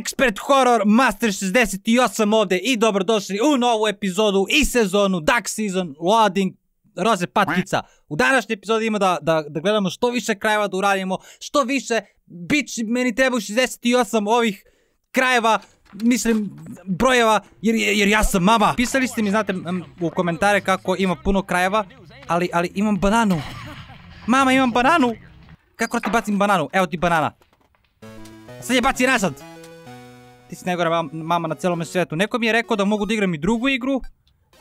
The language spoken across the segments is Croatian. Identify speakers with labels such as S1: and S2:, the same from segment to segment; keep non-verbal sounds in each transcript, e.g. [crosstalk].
S1: Expert Horror Master 68 ovdje i dobrodošli u novu epizodu i sezonu Duck Season Loading Roze Patkica. U današnjoj epizodi ima da, da, da gledamo što više krajeva da uradimo, što više, bit će- meni treba 68 ovih krajeva, mislim, brojeva, jer, jer ja sam mama. Pisali ste mi, znate, u komentare kako ima puno krajeva, ali, ali imam bananu. Mama, imam bananu! Kako ti bacim bananu? Evo ti banana. Sad je baci nazad! Ti si najgora mam- mama na celome svijetu. Neko mi je rekao da mogu da igram i drugu igru.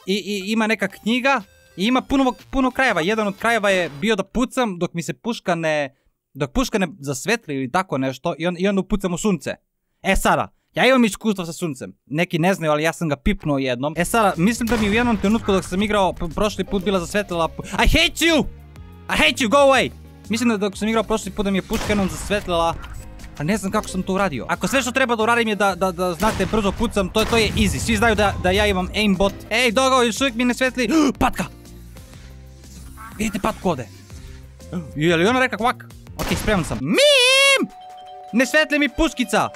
S1: I, i ima neka knjiga. I ima puno, puno krajeva. Jedan od krajeva je bio da pucam dok mi se puška ne... Dok puška ne zasvetli ili tako nešto. I, on, i onda upucam u sunce. E sada, ja imam iskustvo sa suncem. Neki ne znaju, ali ja sam ga pipnuo jednom. E sada, mislim da mi u jednom trenutku dok sam igrao prošli put bila zasvetlila... I hate you! I hate you, go away! Mislim da dok sam igrao prošli put da mi je puška jednom zasvetlila a ne znam kako sam to uradio. Ako sve što treba da uradim je da, da, da znate brzo pucam, to, to je easy. Svi znaju da, da ja imam aimbot. Ej, dogo, još uvijek mi ne svetli. [gasps] Patka! Vidite patku ovde. [gasps] Je li ona reka kvak? Ok, spreman sam. Mim! Ne svetli mi puškica!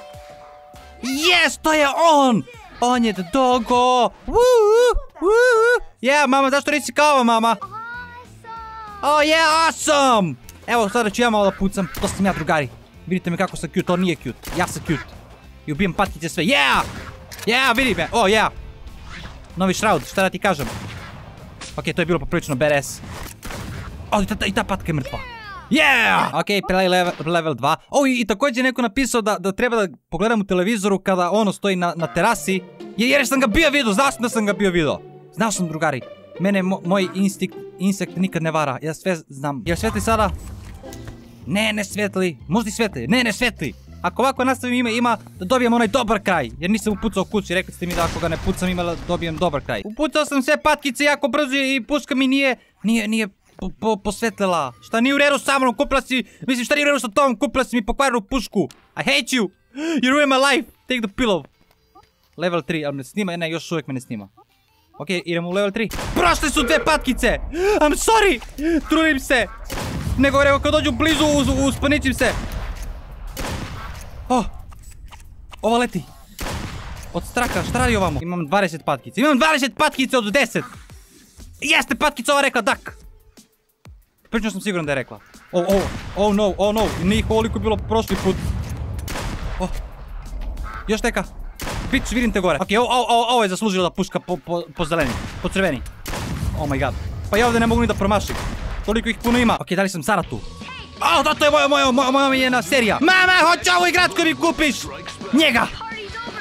S1: Yes, to je on! On je the dogo! Woo! Woo! Yeah, mama, zašto nisi kao mama? Oh yeah, awesome! Evo, sada ću ja malo da pucam. To sam ja, drugari. Vidite me kako sam cute, on nije cute. Ja sam cute. I ubijem patkice sve. Yeah! Yeah, vidi me. Oh, yeah. Novi shroud, šta da ti kažem? Ok, to je bilo poprilično badass. O, i ta, i ta patka je mrtva. Yeah! Ok, prelaj level, level 2. O, i, i također je neko napisao da, da treba da pogledam u televizoru kada ono stoji na, na terasi. Jer, jer sam ga bio vidio, sam da sam ga bio vidio. Znao sam, drugari. Mene mo- moj instinkt, insekt nikad ne vara. Ja sve znam. Jel svetli sada? Ne, ne svetli. Možda i svetli. Ne, ne svetli. Ako ovako nastavim ima, ima da dobijem onaj dobar kraj. Jer nisam upucao kući. Rekli ste mi da ako ga ne pucam ima da dobijem dobar kraj. Upucao sam sve patkice jako brzo i puška mi nije, nije, nije po, po, posvetlila. Šta nije u redu sa mnom? Kupila si, mislim šta nije u redu sa tom? Kupila si mi pokvarenu pušku. I hate you. [gasps] You ruined my life. Take the pillow. Level 3, ali me snima, ne, još uvijek me ne snima. Ok, idemo u level 3. Prošle su dve patkice! [gasps] I'm sorry! Trudim se! Nego evo kad dođu blizu uz, se. Oh! Ova leti. Od straka, šta radi ovamo? Imam 20 patkica. Imam 20 patkica od 10! Jeste patkica ova rekla dak! Prilično sam siguran da je rekla. Oh, oh, oh no, oh no, nije ih ovoliko bilo prošli put. Oh. Još neka. Bitch, vidim te gore. Ok, o- o- o- ovo je zaslužilo da puška po, po, po zeleni, po crveni. Oh my god. Pa ja ovdje ne mogu ni da promašim. Toliko ih puno ima. Ok, da li sam Sara tu? O, da, to je moja, moja, moja, moja omiljena serija. Mama, hoću ovu igračku mi kupiš! Njega!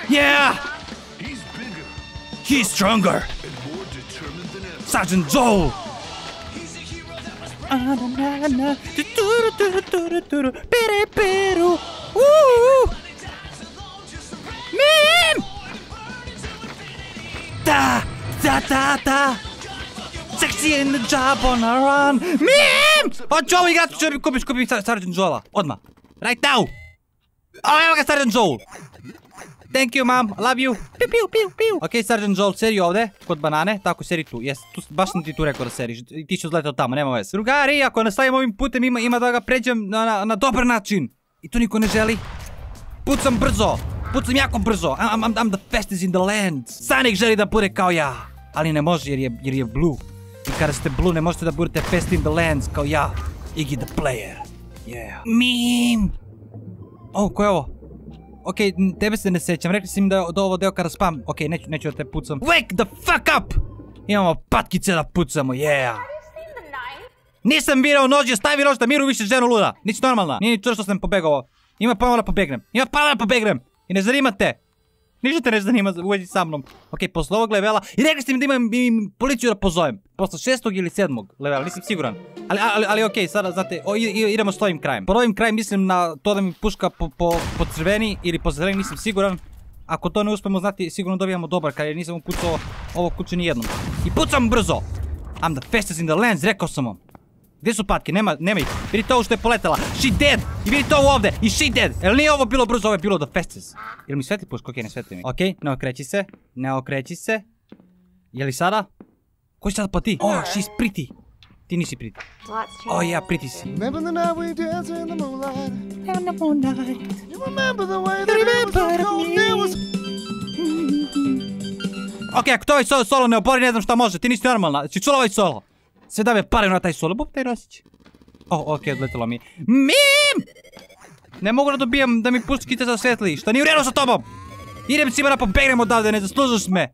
S1: Yeah! He's stronger! Sergeant Joel! Ananana, tuturu, turu, turu, turu, pere, peru. Woo! Mim! Da, da, da, da. Sexy in the job on a run. Mim! Hoću ovu igračku što mi kupiš, kupi mi Sergeant Joela. Odmah. Right now. O, evo ga Sergeant Joel. Thank you, mom. Love you. Piu, piu, piu, piu. Ok, Sergeant Joel, seri ovde, kod banane. Tako, seri tu. Jes, tu, baš sam ti tu rekao da seriš. Ti si odletao tamo, nema veze. Drugari, ako nastavim ovim putem, ima, ima da ga pređem na, na, na dobar način. I to niko ne želi. Pucam brzo. Pucam jako brzo. I'm, I'm, I'm the fastest in the land. Sonic želi da bude kao ja. Ali ne može jer je, jer je blue. I kada ste blue ne možete da budete fast in the lands kao ja. Iggy the player. Yeah. Mim! O, ko je ovo? Ok, tebe se ne sećam, rekli si mi da je ovo deo kada spam. Ok, neću, neću da te pucam. Wake the fuck up! Imamo patkice da pucamo, yeah! Nisam virao nož, stavi nož da miru više ženu luda. Nisi normalna. Nije ni čudo što sam pobegao. Ima pravo da pobegnem. Ima pravo da pobegnem. I ne zanima te. Ništa te ne zanima u vezi sa mnom. Ok, posle ovog levela. I rekli ste mi da imam im policiju da pozovem. Posle šestog ili sedmog levela, nisam siguran. Ali, ali, ali okej, sada, znate, o, idemo s ovim krajem. Pod ovim krajem mislim na to da mi puška po, po, po crveni ili po zeleni, nisam siguran. Ako to ne uspemo znati, sigurno dobijamo dobar jer nisam upucao ovo kuće ni jednom. I pucam brzo! I'm the fastest in the lands, rekao sam vam. Gdje su patke? Nema, nema ih. Vidite ovo što je poletala. She dead! I vidite ovo ovdje. I she dead! Jel nije ovo bilo brzo, ovo je bilo the fastest. Jel mi svetli puška? Okej, ne svetli mi. Okej, ne okreći se. Ne okreći se. Je li sada? Ko će sad pa ti? Oh, she's pretty. Ti nisi pretty. Oh yeah, pretty si.
S2: Remember the night we danced in the moonlight.
S1: Remember the moonlight.
S2: You remember the way that it was so cold.
S1: It was... Okej, ako to ovaj solo, ne obori, ne znam šta može, ti nisi normalna. Si čula ovaj solo. Sve dave pare na taj solo, bop taj rosić. Oh, okej, odletalo mi. je. MIM! Ne mogu da dobijem da mi pusti kita za zasvetli, što nije vredno sa tobom! Idem Simona, pobegnem odavde, ne zaslužuš me.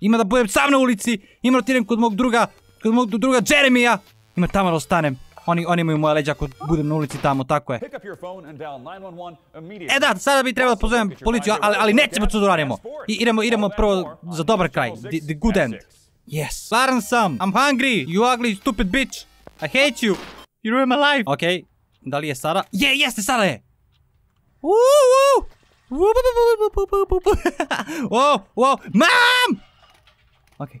S1: Ima da budem sam na ulici, ima da idem kod mog druga, kod mog druga Jeremija. Ima tamo da ostanem. Oni, oni imaju moja leđa ako budem na ulici tamo, tako je. E da, sada bi trebalo da pozovem policiju, ali, ali nećemo to uradimo. I, idemo, idemo prvo za dobar kraj, the, good end. Yes, varan sam, I'm hungry, you ugly stupid bitch. I hate you, you ruin my life. Okej, okay. da li je sada? Je, jeste, sada je! Uuuu! Wow, wow, mam! Okej, okay.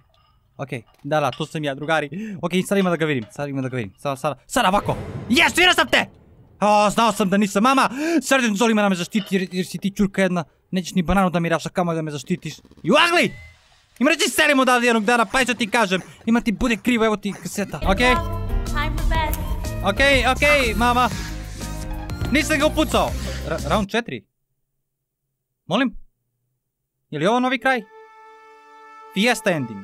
S1: okej, okay. da, da, tu sam ja, drugari. Okej, sad ima da ga vidim, sad ima da ga vidim. Sada, sada, sada ovako. Jes, vidio sam te! O, znao sam da nisam mama! Srđan Zoli me da me zaštiti jer, jer si ti čurka jedna. Nećeš ni bananu da mi raša kamo da me zaštitiš. You ugly! Ima reći selimo odavde jednog dana, pa što ti kažem. Ima ti bude krivo, evo ti kaseta, okej?
S2: Okay? Okej, okay,
S1: okej, okay, mama. Nisam ga upucao. R round 4. Molim? Je li ovo novi kraj? Fiesta ending.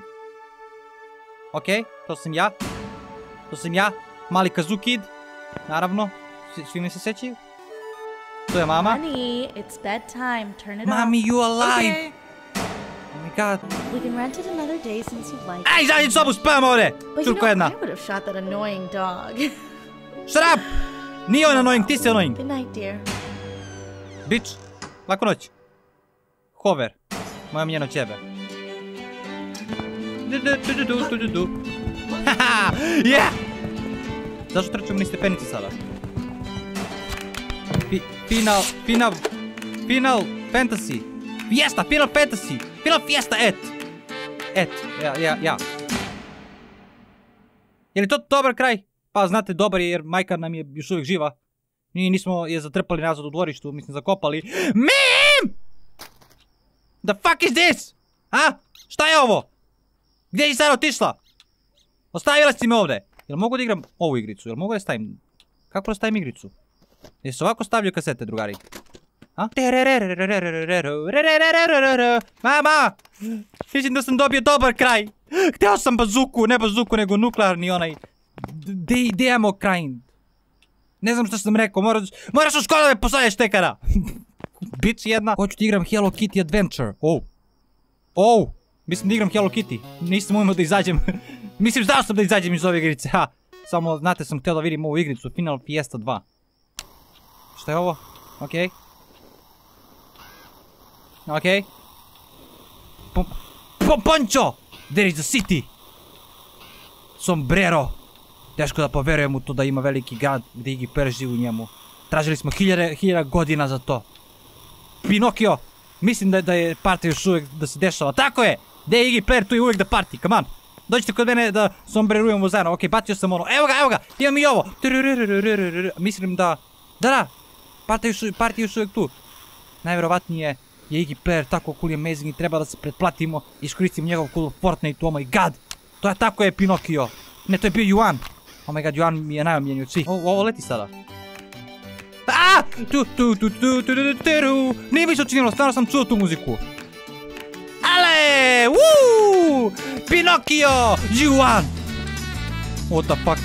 S1: Ok, to sam ja. To sam ja, mali Kazukid. Naravno, svi mi se sećaju. To je mama.
S2: Honey, it's bedtime. Turn it
S1: Mommy,
S2: off.
S1: you alive.
S2: Okay.
S1: Oh my god.
S2: We can rent it another day since you like
S1: it. Ej, zajedno sobu, spavam ovdje! Čurko jedna.
S2: But you know, I would have shot that annoying dog.
S1: Shut up! Nije on annoying, ti si annoying.
S2: Good night, dear.
S1: Bitch, lako noć cover. Moja mie na tebe. Du, du, du, du, du, du. Haha! [laughs] Yeah! Zašto trčimo niz stepenicu sada? Fi, final, final, final fantasy. Fiesta, final fantasy. Final fiesta, et. Et, ja, ja, ja. Je li to dobar kraj? Pa znate, dobar je jer majka nam je još uvijek živa. Mi nismo je zatrpali nazad u dvorištu, mislim zakopali. [gasps] Mi! The fuck is this? Ha? Šta je ovo? Gdje si sad otišla? Ostavila si me ovdje. Jel mogu da igram ovu igricu? Jel mogu da stavim? Kako da stavim igricu? Jesu ovako stavljaju kasete, drugari? Ha? Mama! Mislim da sam dobio dobar kraj. Htio sam bazuku, ne bazuku, nego nuklearni onaj. Gdje idemo kraj? Ne znam što sam rekao, moraš, moraš u školu me posadješ tekara. Bić jedna, hoću ti igram Hello Kitty Adventure. Oh. Oh. Mislim da igram Hello Kitty. Nisam umio da izađem. [laughs] Mislim znao sam da izađem iz ove igrice. Ha. Samo, znate, sam htio da vidim ovu igricu. Final Fiesta 2. Šta je ovo? Okej. Okej. Okay. Pom... Pom There is a city! Sombrero! Teško da poverujem u to da ima veliki grad gdje Iggy Pera živi u njemu. Tražili smo hiljada, hiljada godina za to. Pinokio, mislim da, da je partija još uvijek da se dešava. Tako je! Gdje je Iggy player, tu je uvijek da parti, come on. Dođite kod mene da sombrerujemo zajedno. Okej, okay, bacio sam ono. Evo ga, evo ga, imam i ovo. Mislim da... Da, da, partija još, party još uvijek tu. Najverovatnije je Iggy player tako cool i amazing i treba da se pretplatimo. Iskoristimo njegov cool Fortnite, oh my god. To je tako je Pinokio. Ne, to je bio Juan. Oh my god, Juan mi je najomljeniji od svih. Ovo leti sada. A! Tu, tu, tu, tu, tu, tu, tu, Nije mi se učinilo, stvarno sam čuo tu muziku. Ale! Woo! Pinokio! Juan! What the fuck?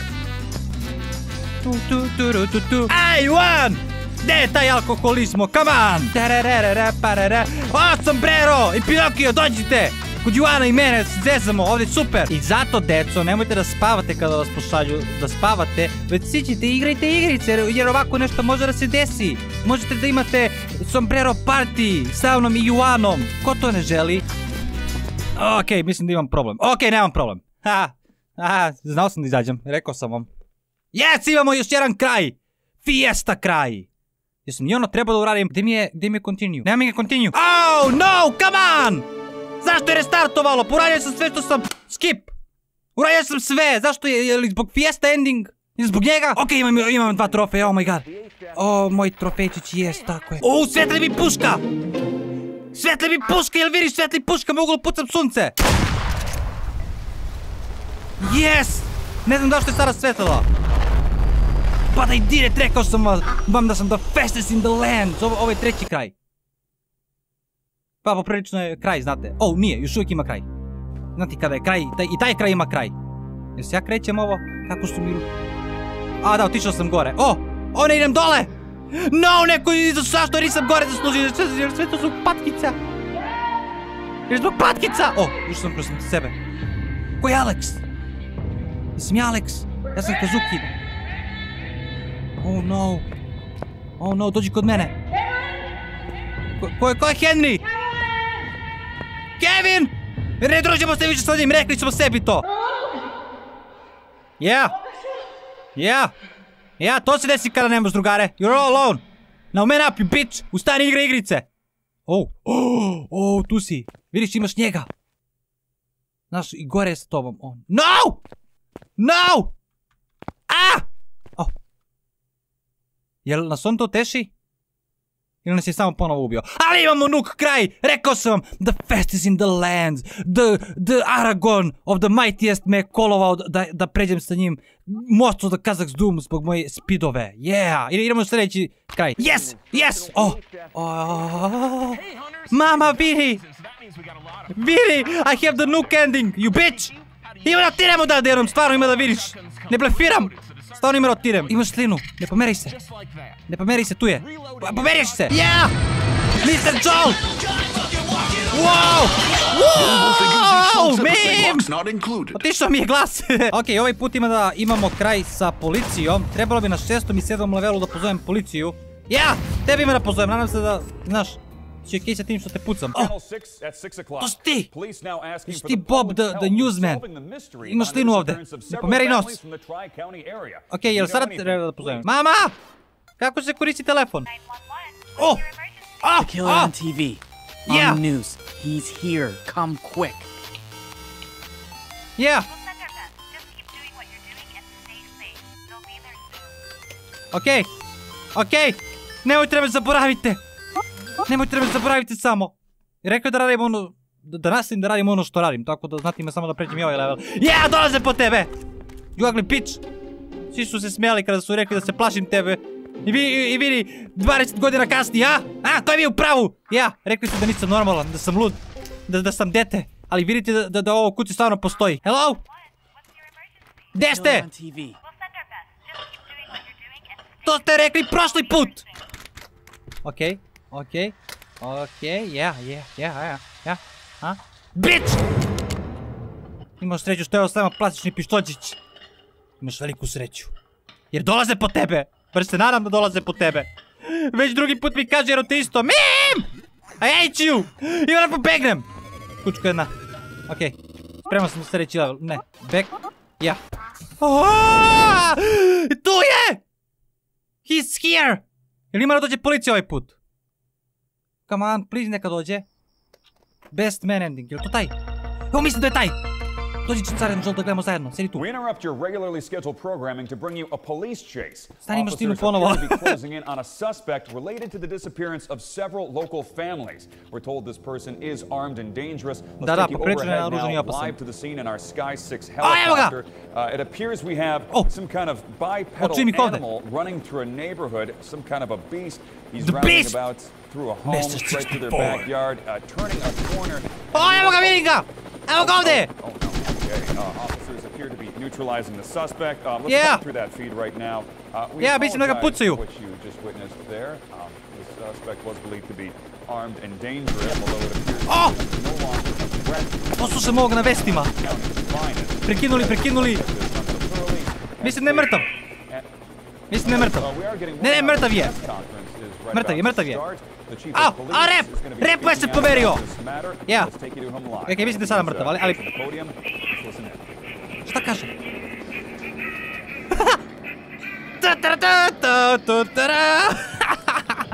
S1: Tu, tu, tu, tu, tu, tu. Aj, Juan! Gde je taj alkoholizmo? Come on! Tererere, parere. O, sombrero! I Pinokio, dođite! Kod Juana i mene zezamo, ovdje je super! I zato, deco, nemojte da spavate kada vas pošalju da spavate, već siđite i igrajte igrice, jer, ovako nešto može da se desi. Možete da imate sombrero party sa mnom i Juanom. Ko to ne želi? Okej, mislim da imam problem. Okej, nemam problem. Ha, aha, znao sam da izađem, rekao sam vam. Yes, imamo još jedan kraj! Fiesta kraj! Jesam i ono trebao da uradim. Gdje mi je, gdje mi je continue? Nema mi ga continue. Oh no, come on! Zašto je restartovalo? Poradio sam sve što sam... Skip! Uradio sam sve! Zašto je, je li zbog Fiesta ending? Ili zbog njega? Ok, imam, imam dva trofeja, oh my god. O, moj trofejčić, jes, tako je. O, svetli mi puška! Svetli mi puška, jel vidiš svetli puška, mogu da pucam sunce! Yes! Ne znam zašto je sada svetlila. But I did rekao sam vam, da sam the fastest in the land. Ovo je treći kraj. Pa poprilično je kraj, znate. O, nije, još uvijek ima kraj. Znati kada je kraj, taj, i taj kraj ima kraj. Jer se ja krećem ovo, kako su mi... A da, otišao sam gore. O! O, ne idem dole! No, neko, zašto nisam gore zaslužio, jer sve to su patkica. Jer zbog patkica! O, ušao sam kroz sebe. Ko je Alex? Jesam ja Alex? Ja sam Kazuki. Oh no. Oh no, dođi kod mene. Ko je, ko je Henry? Kevin! Ne družimo se više s njim, rekli smo sebi to. Yeah. Yeah. Yeah, to se desi kada nemaš drugare. You're all alone. Now man up, you bitch. Ustani igra igrice. Oh. Oh, [gasps] oh, tu si. Vidiš, imaš njega. Znaš, i gore je s tobom on. No! No! A! Oh. Jel nas on to teši? Ili nas je samo ponovo ubio? Ali imamo nuk kraj! Rekao sam vam! The fest is in the lands! The, the Aragon of the mightiest me kolovao da, da pređem sa njim most of the Kazakh's Doom zbog moje speedove. Yeah! Ili idemo sljedeći kraj. Yes! Yes! Oh! oh. Mama, vidi! Vidi! I have the nuke ending! You bitch! Ima da tirem odavde jednom, stvarno ima da vidiš! Ne blefiram! Stvarno ima da tirem. Imaš slinu, ne pomeraj se. Ne pomeraj se, tu je. Pa, Pomeriš se! Yeah! Mr. Joel! Wow! Wow! Mim! Otišao mi je glas. [laughs] ok, ovaj put ima da imamo kraj sa policijom. Trebalo bi na šestom i sedmom levelu da pozovem policiju. Ja! Tebi ima da pozovem, nadam se da, znaš, će kej sa tim što te pucam. Oh! To si ti! Jesi ti Bob the, the newsman? Imaš slinu ovde. Ne pomeraj nos. Ok, jel sada treba da pozovem? Mama! Kako se koristi telefon? Oh! Ah!
S3: Killer
S1: Ah!
S3: on TV.
S1: Yeah.
S3: On the news. He's here. Come quick.
S1: Yeah!
S4: There soon.
S1: Okej, okej, nemojte me zaboravite. Nemojte me zaboravite samo. Rekao je da radim ono, da, nastavim da radim ono što radim, tako da znate ima samo da pređem i ovaj level. Yeah, dolaze po tebe! You ugly bitch! Svi su se smijali kada su rekli da se plašim tebe. I, vi, i, vidi, 20 godina kasnije, a? A, ko je bio u pravu? Ja, rekli su da nisam normalan, da sam lud, da, da sam dete. Ali vidite da, da, da ovo kući stvarno postoji. Hello? Gde ste? To ste rekli prošli put! Okej, okej, okej, ja, ja, ja, ja, ja, a? Bitch! Imaš sreću što je ovo samo plastični pištođić. Imaš veliku sreću. Jer dolaze po tebe! Bar se nadam da dolaze po tebe. Već drugi put mi kaže jer te isto. MIM! I hate you! I onda pobegnem! Kučka jedna. Okej. Spreman sam za sljedeći level. Ne. Back. Ja. Tu je! He's here! Ima da dođe policija ovaj put? Come on, please neka dođe. Best man ending, jel to taj? Evo mislim da je taj! Dođi Caren Joel da gledamo zajedno, sedi tu.
S5: We interrupt your regularly scheduled programming to bring you a police chase.
S1: Stani, imaš
S5: Officers
S1: ponovo.
S5: appear to be closing in on a suspect related to the disappearance of several local families. We're told this person is armed and dangerous. Let's
S1: Da, da, poprilično je
S5: overhead
S1: i
S5: now,
S1: opasan.
S5: live to the scene in our Sky 6
S1: A, evo
S5: helicopter. Uh, it appears we have
S1: Oh.
S5: some kind of bipedal animal running through a neighborhood, some kind of a beast. He's
S1: The
S5: rounding
S1: beast!
S5: about through a home,
S1: Mr.
S5: straight to their backyard, uh, turning a corner.
S1: O, evo ga, vidim ga! Evo ga ovde!
S5: Oh, no. Okay. Uh, officers appear to be neutralizing the suspect. Um, let's
S1: Yeah.
S5: through that feed right now. Uh, we
S1: Yeah, mislim da ga
S5: apologize
S1: pucaju.
S5: for What you just witnessed there. Um, the suspect was believed to be armed and dangerous, although it appears
S1: Oh!
S5: no longer a threat.
S1: Poslušam ovog na vestima. Prekinuli, prekinuli. Mislim da je mrtav. Mislim da je mrtav.
S5: Uh,
S1: Ne, ne, mrtav je. Mrtav je, mrtav je. Au, a, rep! Rep,
S5: speaking
S1: se pomerio. Ja. Ok, mislim da je sada mrtav,
S5: uh,
S1: ali- ali- Sta a casa. [laughs]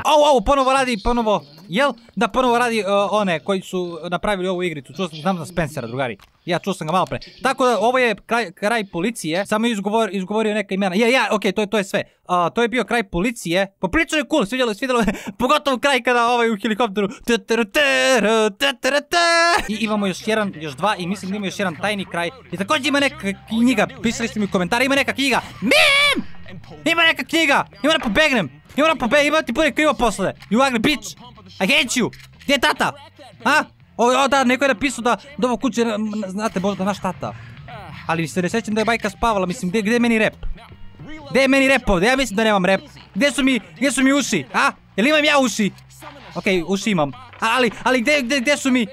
S1: Oh, oh, ponovo, Ladi, ponovo. Jel? Da, ponovo radi uh, one koji su napravili ovu igricu. Čuo sam, znam za Spencera, drugari. Ja čuo sam ga malo pre. Tako da, ovo je kraj, kraj policije. Samo izgovor, izgovorio neka imena. Ja, ja, okej, to, je, to je sve. Uh, to je bio kraj policije. Poprilično je cool, svidjelo, svidjelo. [laughs] Pogotovo kraj kada ovaj u helikopteru. I imamo još jedan, još dva i mislim da ima još jedan tajni kraj. I također ima neka knjiga. Pisali ste mi u komentari, ima neka knjiga. MIM! Ima neka knjiga! Ima da pobegnem! Ima da pobegnem, ima ti bude krivo posle! You ugly bitch! I hate you! Gdje je tata? A? O, o, da, neko je napisao da, da ovo kuće, znate, možda naš tata. Ali se ne sjećam da je bajka spavala, mislim, gdje, je meni rep? Gdje je meni rep ovdje? Ja mislim da nemam rep. Gdje su mi, gdje su mi uši, a? Jel imam ja uši? Okej, uši imam. Ali, ali gdje, gdje, gdje su mi?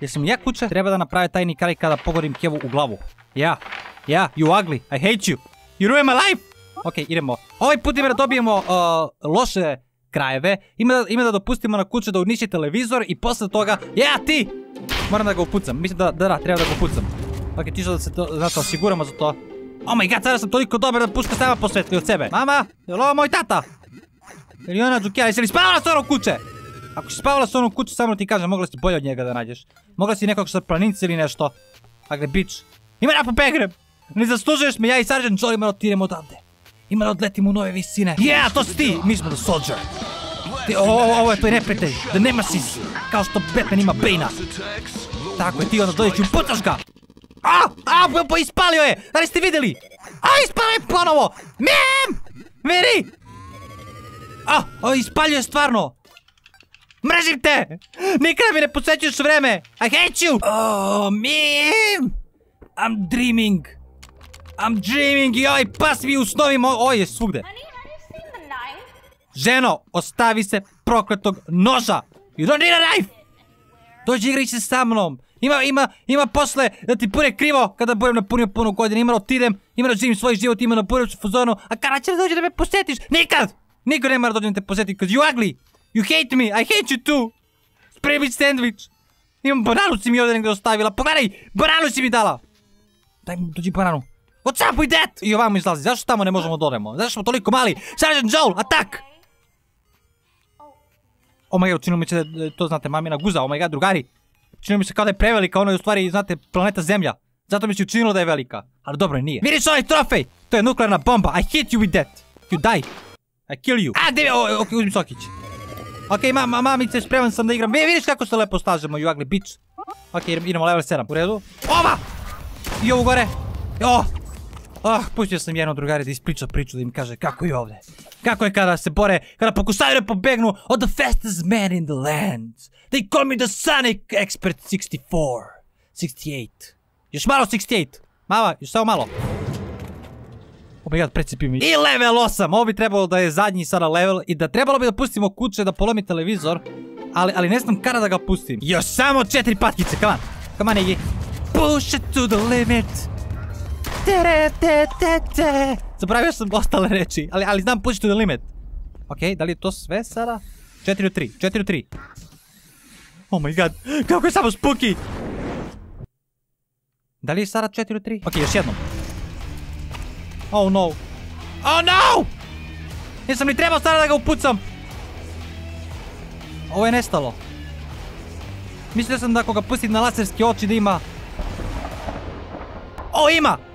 S1: Jesam ja kuća? Treba da naprave tajni kraj kada pogodim Kevu u glavu. Ja, ja, you ugly, I hate you. You ruin my life. Okej, idemo. Ovaj put ima da dobijemo uh, loše krajeve. Ima da, ima da dopustimo na kuću da uniši televizor i posle toga, ja ti! Moram da ga upucam. Mislim da, da, da, treba da ga upucam. Ok, čisto da se to, znate, osiguramo za to. Oh my god, sada sam toliko dobar da puška sama posvetli od sebe. Mama, je li ovo moj tata? Je li ona Džukija, jesi li spavala s onom kuće? Ako si spavala s onom kuću, samo ti kažem, mogla si bolje od njega da nađeš. Mogla si nekog sa planinci ili nešto. Dakle, bić. Ima da popegrem! Ne zaslužuješ me, ja i Sargent Joel ima da otiremo odavde. Ima da odletimo u nove visine. Yeah, to si ti! Mi smo The Soldier. Ti, o, ovo je tvoj neprijatelj, The Nemesis. Kao što Batman ima Bane-a. Tako je, ti onda dođeš i upucaš ga. A, a, pa ispalio je! Da li ste vidjeli? A, ispalio je ponovo! Mem! Veri! A, o, ispalio je stvarno! Mrzim te! Nikada mi ne posvećuješ vreme! I hate you! Oh, Mim! I'm dreaming! I'm dreaming! Joj, pas mi u snovima! Oj, je svugde!
S4: Honey, have you seen the knife?
S1: Ženo, ostavi se prokletog noža! You don't need a knife! Dođi igraj se sa mnom! Ima, ima, ima posle da ti bude krivo kada budem napunio puno godina. Ima da otidem, ima da živim svoj život, ima da budem u fazonu. A kada će da dođe da me posjetiš? Nikad! Niko ne mora da dođe da te posjeti, cause you ugly! You hate me, I hate you too! Spremi sandvič! Imam bananu si mi ovdje negdje ostavila, pogledaj! Bananu si mi dala! Daj mi dođi bananu. What's up with that? I ovamo izlazi, zašto tamo ne možemo da odemo? Zašto smo toliko mali? Sergeant Joel, atak! Oh my god, činilo mi se da to, znate, mamina guza, oh my god, drugari. Činilo mi se kao da je prevelika, ono je u stvari, znate, planeta Zemlja. Zato mi se učinilo da je velika. Ali dobro je, nije. Vidiš ovaj trofej? To je nuklearna bomba. I hit you with that. You die. I kill you. A, gdje je, o, ok, uzmi sokić. Ok, ma, ma, mamice, spreman sam da igram. Vi, vidiš kako se lepo slažemo, you ugly bitch. Ok, idemo level 7. U redu. Ova! I ovu gore. Oh! Ah, pustio sam jednog drugari da ispriča priču da im kaže kako je ovdje. Kako je kada se bore, kada pokušaju da pobegnu od the fastest man in the land. They call me the Sonic Expert 64. 68. Još malo 68. Mama, još samo malo. Oh my god, precipi mi. I level 8, ovo bi trebalo da je zadnji sada level i da trebalo bi da pustimo kuće da polomi televizor. Ali, ali ne znam kada da ga pustim. Još samo četiri patkice, come on. Come on, Iggy. Push it to the limit. Tere, te, te, te. Zaboravio sam ostale reči, ali, ali znam push to the limit. Ok, da li je to sve sada? 4 od 3, 4 od 3. Oh my god, kako je samo spooky! Da li je sada 4 od 3? Ok, još jednom. Oh no. Oh no! Nisam ni trebao sada da ga upucam. Ovo je nestalo. Mislio sam da ako ga pustim na laserski oči da ima... O, ima!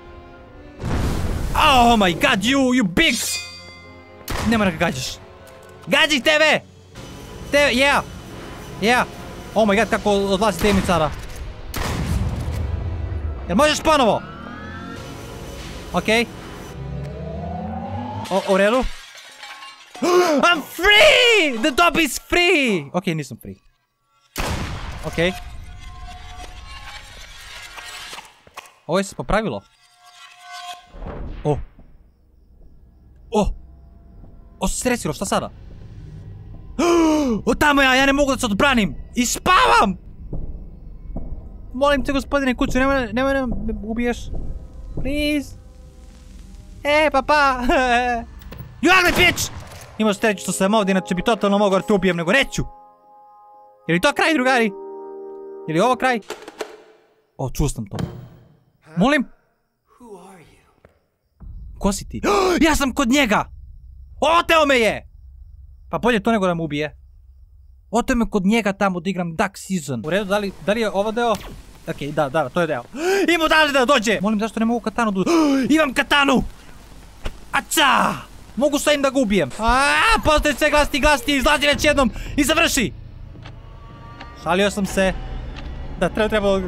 S1: Oh my god, you, you big! Ne mora ga gađaš. Gađi TV! TV, yeah! Yeah! Oh my god, kako odlazi temi sada. Jel možeš ponovo? Okej. O, u redu? [gasps] I'm free! The dog is free! Okej, nisam free. Okej. Ovo je se popravilo. O. O. O se stresilo, šta sada? [gasps] O tamo ja, ja ne mogu da se odbranim! I spavam! Molim te gospodine kuću, nemoj, nemoj da me ubiješ. Please. E, papa. [laughs] you ugly bitch! Imao sreću što sam ovdje, inače bi totalno mogao da te ubijem, nego neću. Je li to kraj, drugari? Je li ovo kraj? O, čuo sam to. Molim? Ko si ti? [gasps] Ja sam kod njega! Oteo me je! Pa bolje to nego da me ubije. Oteo me kod njega tamo da igram Duck Season. U redu, da li, da li je ovo deo? Okej, da, da, to je deo. [gasps] Imamo dalje da dođe! Molim, zašto ne mogu katanu da... [gasps] Imam katanu! Aca! Mogu sa im da ga ubijem. Aaaa, postoje sve glasniji, glasniji, izlazi već jednom i završi! Šalio sam se. Da, treba, treba...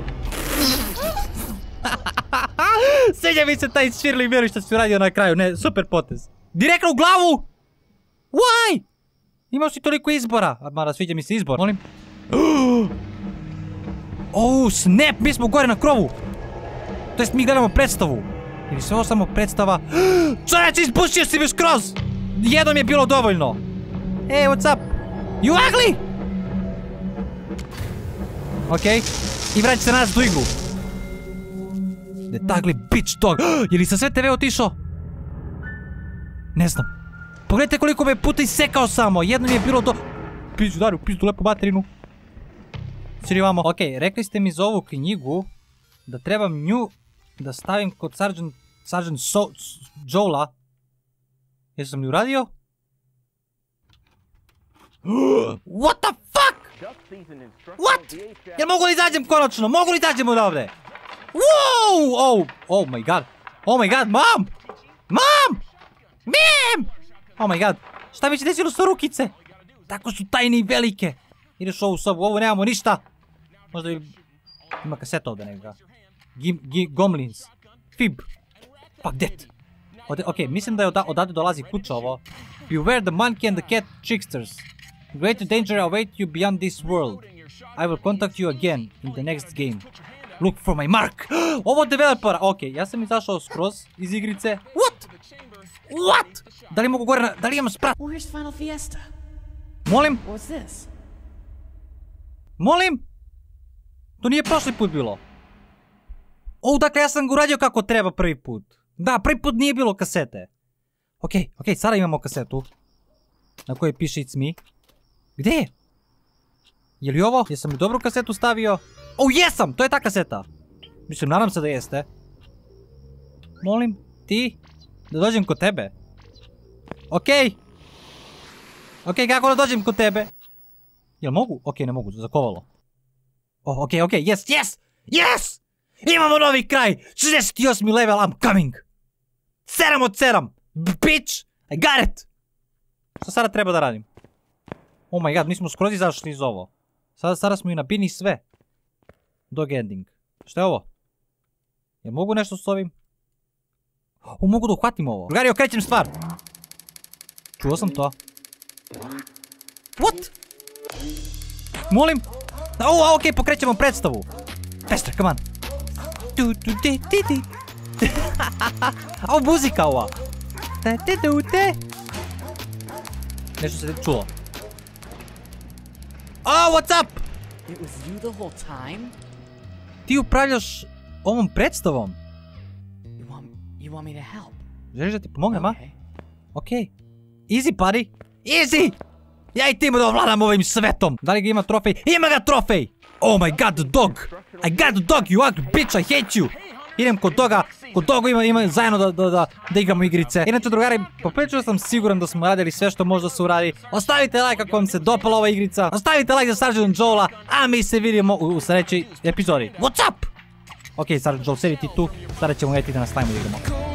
S1: [laughs] Sviđa mi se taj Shirley Mary što si uradio na kraju, ne, super potez. Direktno u glavu! Why? Imao si toliko izbora. Mara, sviđa mi se izbor. Molim. [gasps] Oh, snap, mi smo gore na krovu. To jest mi gledamo predstavu. Ili sve ovo samo predstava? [gasps] Čovječe, ispušio si me skroz! Jednom je bilo dovoljno. Hey, what's up? You ugly! Okej. I vraća se nas u igru. The ugly bitch dog. [gasps] Je li sa sve TV otišao? Ne znam. Pogledajte koliko me puta isekao samo. Jednom je bilo do... Pizdu, daru, pizdu, lepo baterinu. Siri vamo. Okej, rekli ste mi za ovu knjigu da trebam nju da stavim kod Sergeant, Sergeant so, Joela. Jesam li uradio? [gasps] What the fuck? What? Jel mogu li izađem konačno? Mogu li izađem odavde? Wow! Oh, oh my god. Oh my god, mom! Mom! Mim! Oh my god. Šta mi se desilo sa rukice? Tako su tajne i velike. Ideš u ovu sobu, ovo nemamo ništa. Možda bi... Ima kaseta neka. Gim, gi, Gomlins. Fib. Fuck that. Ode, ok, mislim da je oda, odavde dolazi kuća ovo. Beware the monkey and the cat tricksters. Greater danger await you beyond this world. I will contact you again in the next game. Look for my mark. [gasps] Ovo developera. Ok, ja sam izašao skroz iz igrice. What? What? Da li mogu gore na... Da li imam sprat?
S6: Where's Final Fiesta?
S1: Molim?
S6: What's this?
S1: Molim? To nije prošli put bilo. O, dakle ja sam ga uradio kako treba prvi put. Da, prvi put nije bilo kasete. Ok, ok, sada imamo kasetu. Na kojoj piše It's me. Gdje je? Je li ovo? Jesam li dobru kasetu stavio? O, jesam! To je ta kaseta. Mislim, nadam se da jeste. Molim, ti? Da dođem kod tebe. Ok. Ok, kako da dođem kod tebe? Jel mogu? Ok, ne mogu, zakovalo. Oh, ok, ok, yes, yes! Yes! Imamo novi kraj! 68. level, I'm coming! 7 od 7! B- Bitch! I got it! Šta sada treba da radim? Oh my god, mi smo skroz izašli iz ovo. Sada, sada smo i na bini sve. Dog ending. Ще е ово? Е мога нещо оставим? О, мога да охватим ово. Другари, окречим стvar! Чува съм това. What? Молим? О, а, окей, покречем представо. Пестра, каман. Ту, ту, ти, ти, ти. Ау, музика, ала. Те, те, те, [laughs] те. Нещо се чува. А, what's up?
S3: It was you the whole time?
S1: Ti upravljaš ovom predstavom.
S3: You want you want me to help?
S1: Želiš da ti pomognem, a?
S3: Okay.
S1: Okej. Easy, buddy. Easy! Ja i ti da ovladam ovim svetom. Da li ga ima trofej? Ima ga trofej! Oh my god, the dog! I got the dog, you ugly bitch, I hate you! Idem kod toga, kod toga ima, ima zajedno da, da, da, da igramo igrice. Inače, drugari, poprilično sam siguran da smo radili sve što može da se uradi. Ostavite like ako vam se dopala ova igrica. Ostavite like za Sergeant Joela, a mi se vidimo u, u sljedećoj epizodi. What's up? Ok, Sergeant Joel, sedi ti tu. Sada ćemo letiti da nastavimo da igramo.